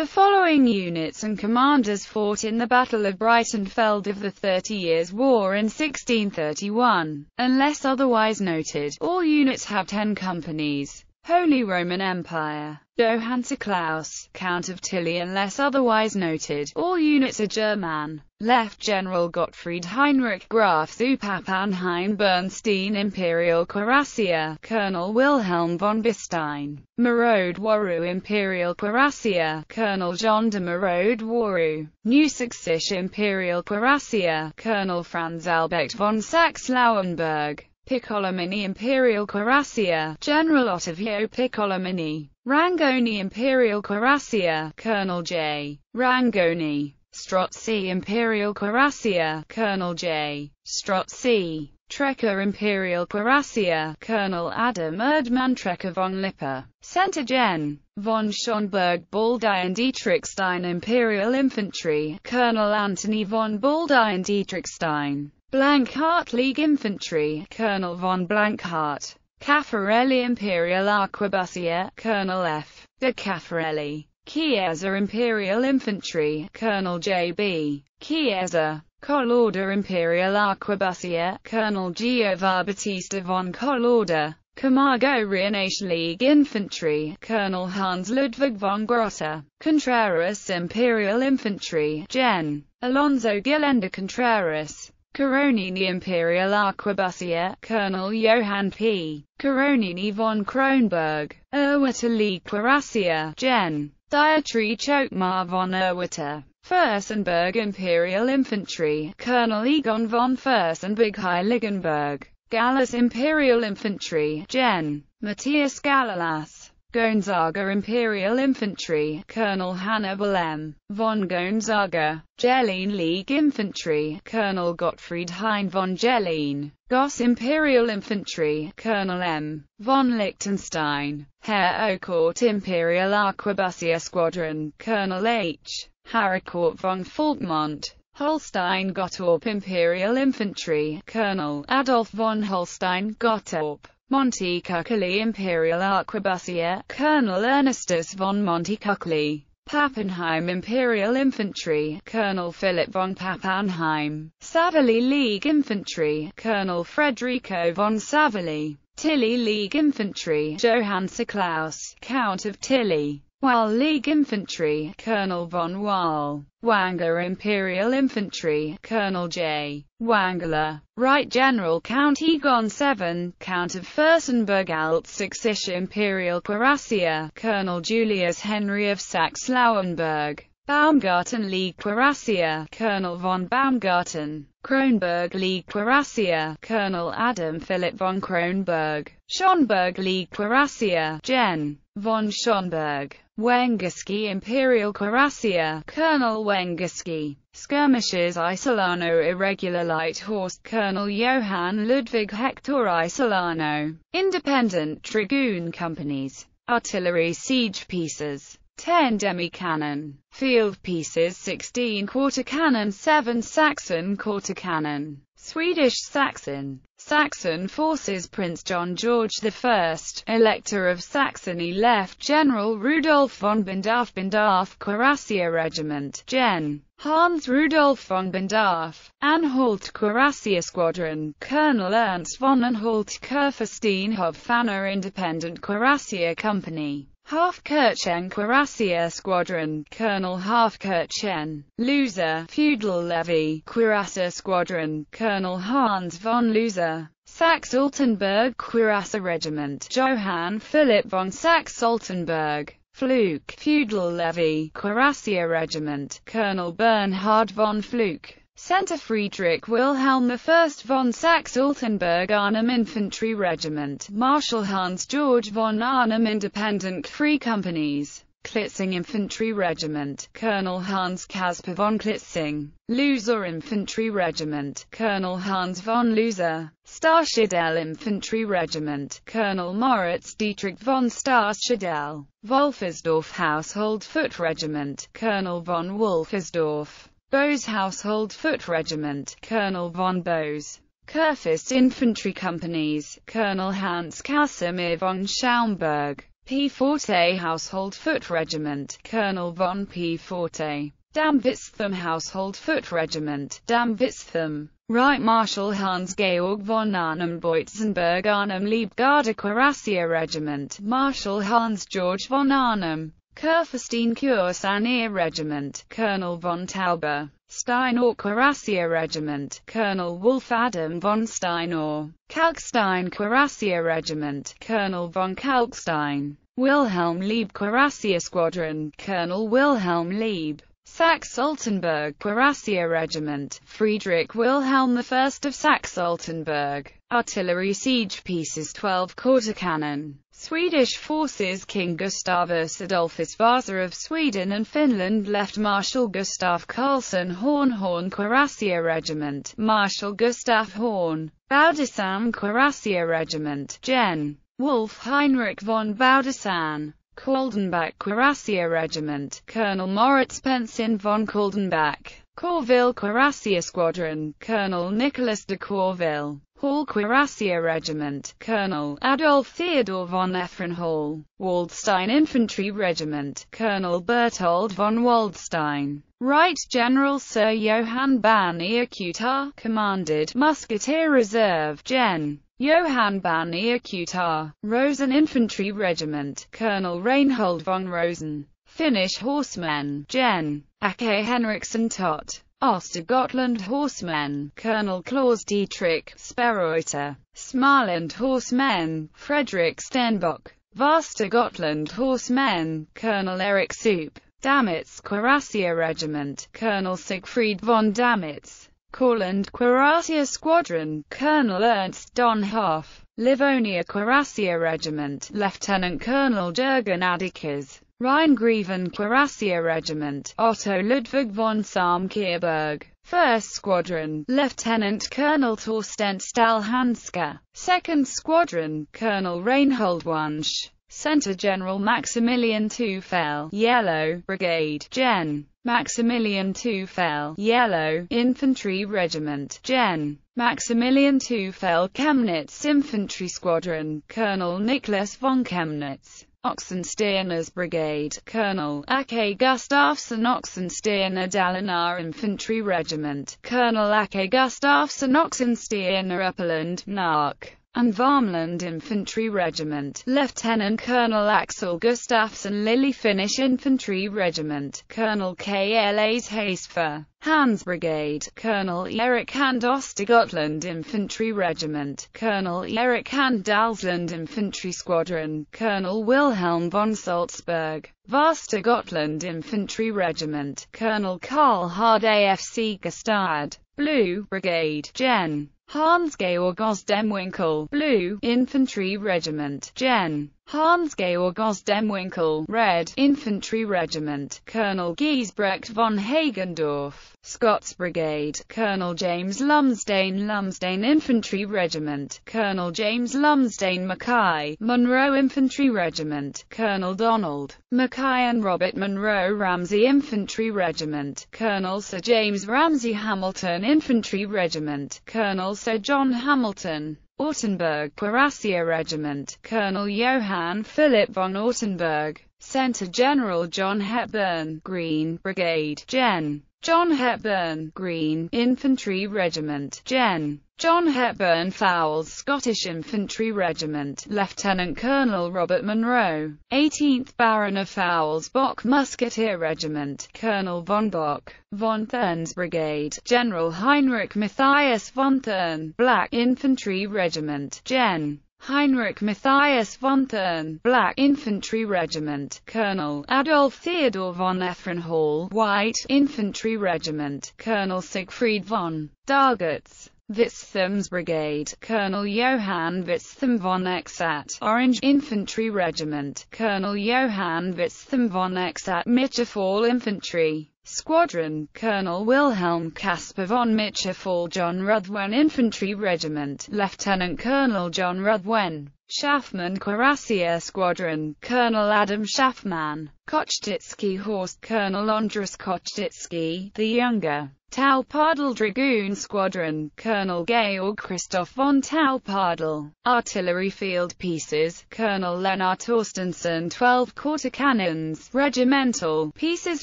The following units and commanders fought in the Battle of Breitenfeld of the Thirty Years' War in 1631. Unless otherwise noted, all units have ten companies. Holy Roman Empire. Johann Tserclaes, Count of Tilly unless otherwise noted, all units are German. Left General Gottfried Heinrich Graf zu Pappenheim Bernstein Imperial Cuirassier, Colonel Wilhelm von Bistein, Marode Waru Imperial Cuirassier, Colonel John de Marode Waru, New Sächsische Imperial Cuirassier, Colonel Franz Albrecht von Saxe-Lauenburg, Piccolomini Imperial Cuirassier, General Ottavio Piccolomini, Rangoni Imperial Cuirassier, Colonel J. Rangoni, Strozzi Imperial Cuirassier, Colonel J. Strozzi, Trecker Imperial Cuirassier, Colonel Adam Erdmann Trecker von Lippe, Center Gen. von Schonberg Baldian Dietrichstein Imperial Infantry, Colonel Anthony von Baldian Dietrichstein, Blancart League Infantry, Colonel von Blancart, Caffarelli Imperial Arquebusier, Colonel F. de Caffarelli, Chiesa Imperial Infantry, Colonel J.B. Chiesa, Collauda Imperial Arquebusier, Colonel Giovar Battista von Collauda, Camargo Rheinischen League Infantry, Colonel Hans Ludwig von Grosse, Contreras Imperial Infantry, Gen. Alonso Gilenda Contreras, Coronini Imperial Arquebusier, Colonel Johann P. Coronini von Kronberg, Erwitter League Cuirassier, Gen. Dietry Chokmar von Erwitter, Fürstenberg Imperial Infantry, Colonel Egon von Fürstenberg Heiligenberg, Gallas Imperial Infantry, Gen. Matthias Gallas, Gonzaga Imperial Infantry, Colonel Hannibal M. von Gonzaga, Gellene League Infantry, Colonel Gottfried Hein von Gellene, Goss Imperial Infantry, Colonel M. von Liechtenstein, Herr Aucourt Imperial Arquebusier Squadron, Colonel H. Harricourt von Falkmont, Holstein Gottorp Imperial Infantry, Colonel Adolf von Holstein Gottorp. Montecuccoli Imperial Arquebusier, Colonel Ernestus von Montecuccoli, Pappenheim Imperial Infantry, Colonel Philip von Pappenheim, Savelli League Infantry, Colonel Frederico von Savelli, Tilly League Infantry, Johann Tserclaes, Count of Tilly. Wahl League Infantry, Colonel von Wahl, Wangler Imperial Infantry, Colonel J. Wangler, Right General Count Egon VII, Count of Fürstenberg Alt Sächsische Imperial Cuirassier, Colonel Julius Henry of Saxe-Lauenburg, Baumgarten League Cuirassier, Colonel von Baumgarten, Kronberg League Cuirassier, Colonel Adam Philip von Kronberg, Schonberg League Cuirassier, Gen. von Schonberg, Wengerski Imperial Cuirassier, Colonel Wengerski, Skirmishers Isolano Irregular Light Horse, Colonel Johann Ludwig Hector Isolano, Independent Dragoon Companies, Artillery Siege Pieces, 10 demi-cannon, field pieces 16 quarter cannon 7 Saxon quarter cannon, Swedish Saxon, Saxon forces Prince John George I, Elector of Saxony left General Rudolf von Bindorf Bindorf Cuirassier Regiment, Gen. Hans Rudolf von Bindorf, Anhalt Cuirassier Squadron, Colonel Ernst von Anhalt Kurfürstenhof-Pfanner Independent Cuirassier Company. Hafkirchen Cuirassier Squadron, Colonel Halfkirchen, Loser, Feudal Levy, Cuirassier Squadron, Colonel Hans von Loser, Saxe-Altenburg Cuirassier Regiment, Johann Philipp von Saxe-Altenburg, Fluke, Feudal Levy, Cuirassier Regiment, Colonel Bernhard von Fluke. Center Friedrich Wilhelm I von Saxe-Altenburg Arnim Infantry Regiment, Marshal Hans Georg von Arnim Independent Free Companies, Klitzing Infantry Regiment, Colonel Hans Caspar von Klitzing, Loser Infantry Regiment, Colonel Hans von Loser, Starschadel Infantry Regiment, Colonel Moritz Dietrich von Starschadel, Wolfersdorf Household Foot Regiment, Colonel von Wolfersdorf. Bose Household Foot Regiment, Colonel von Bose. Kurfürst Infantry Companies, Colonel Hans Casimir von Schaumburg, P. Forte Household Foot Regiment, Colonel von P. Forte. Damvitzthum Household Foot Regiment, Damvitzthum. Right Marshal Hans-Georg von Arnim Beutzenberg Arnim Leibgarde Cuirassier Regiment, Marshal Hans-Georg von Arnim. Kurfürstein Kursanir Regiment, Colonel von Tauber. Steinor Cuirassier Regiment, Colonel Wolf Adam von Steinor. Kalkstein Cuirassier Regiment, Colonel von Kalkstein. Wilhelm Lieb Cuirassier Squadron, Colonel Wilhelm Lieb. Saxe-Altenburg Cuirassier Regiment, Friedrich Wilhelm I of Saxe-Altenburg, Artillery Siege Pieces 12 Quarter Cannon, Swedish forces King Gustavus Adolphus Vasa of Sweden and Finland left Marshal Gustaf Karlsson Horn Horn Cuirassier Regiment, Marshal Gustaf Horn, Baudissin Cuirassier Regiment, Gen. Wolf Heinrich von Baudissin. Koldenbach Cuirassier Regiment, Colonel Moritz Pensin von Koldenbach, Corville Cuirassier Squadron, Colonel Nicholas de Corville, Hall Cuirassier Regiment, Colonel Adolf Theodor von Ephron Hall, Waldstein Infantry Regiment, Colonel Berthold von Waldstein, Right General Sir Johann Bani Akutar, commanded Musketeer Reserve, Gen. Johann Bani Akutar, Rosen Infantry Regiment, Colonel Reinhold von Rosen, Finnish Horsemen, Gen. Ake Henriksson Tott, Ostergotland Horsemen, Colonel Claus Dietrich, Sperreuter, Smaland Horsemen, Frederick Stenbock, Vastergotland Horsemen, Colonel Eric Soop, Damitz Cuirassier Regiment, Colonel Siegfried von Damitz, Courland Cuirassier Squadron, Colonel Ernst Donhoff, Livonia Cuirassier Regiment, Lieutenant Colonel Jürgen Adikas, Rheingreven Cuirassier Regiment, Otto Ludwig von Salm-Kyrburg, 1st Squadron, Lieutenant Colonel Torsten Stalhandske, 2nd Squadron, Colonel Reinhold Wunsch, Center General Maximilian Teufel, Yellow Brigade, Gen. Maximilian Teufel, Yellow Infantry Regiment, Gen. Maximilian Teufel Chemnitz Infantry Squadron, Colonel Nicholas von Chemnitz. Oxenstierna's Brigade, Colonel Ake Gustafsson Oxenstierna Dalarna Infantry Regiment, Colonel Ake Gustafsson Oxenstierna Upperland, Nark and Varmland Infantry Regiment, Lieutenant Colonel Axel Gustafsson Lillie Finnish Infantry Regiment, Colonel KLA's Hasefer, Hans Brigade, Colonel Erik Hand Ostergotland Infantry Regiment, Colonel Erik Hand Dalsland Infantry Squadron, Colonel Wilhelm von Salzburg, Vastergotland Infantry Regiment, Colonel Karl Hard AFC Gestad, Blue Brigade, Gen. Hans-Georg Osdemwinkel, Blue, Infantry Regiment, Gen. Hans-Georg Osdemwinkel, Red, Infantry Regiment, Colonel Giesbrecht von Hagendorf, Scots Brigade, Colonel James Lumsdaine Lumsdaine Infantry Regiment, Colonel James Lumsdaine Mackay, Monroe Infantry Regiment, Colonel Donald Mackay and Robert Monroe Ramsey Infantry Regiment, Colonel Sir James Ramsey Hamilton Infantry Regiment, Colonel Sir John Hamilton, Ortenburg Cuirassier Regiment, Colonel Johann Philipp von Ortenburg, Center General John Hepburn, Green Brigade, Gen. John Hepburn, Green Infantry Regiment, Gen. John Hepburn Foulis Scottish Infantry Regiment, Lieutenant Colonel Robert Monroe, 18th Baron of Foulis Bock Musketeer Regiment, Colonel von Bock, von Thurns Brigade, General Heinrich Matthias von Thurn, Black Infantry Regiment, Gen. Heinrich Matthias von Thurn, Black Infantry Regiment, Colonel Adolf Theodor von Ephron White Infantry Regiment, Colonel Siegfried von Dargutz, Witzthum's Brigade, Colonel Johann Witzthum von Exat, Orange Infantry Regiment, Colonel Johann Witzthum von Exat Mitterfall Infantry, Squadron, Colonel Wilhelm Caspar von Mitcherfall John Ruthven Infantry Regiment, Lieutenant Colonel John Ruthven, Schaffman Cuirassier Squadron, Colonel Adam Schaffman, Kochtitsky Horse, Colonel Andrus Kochtitsky, the Younger, Taupadel Dragoon Squadron, Colonel Georg Christoph von Taupadel. Artillery Field Pieces, Colonel Lennart Torstensson 12 quarter cannons, regimental, pieces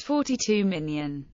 42 minion.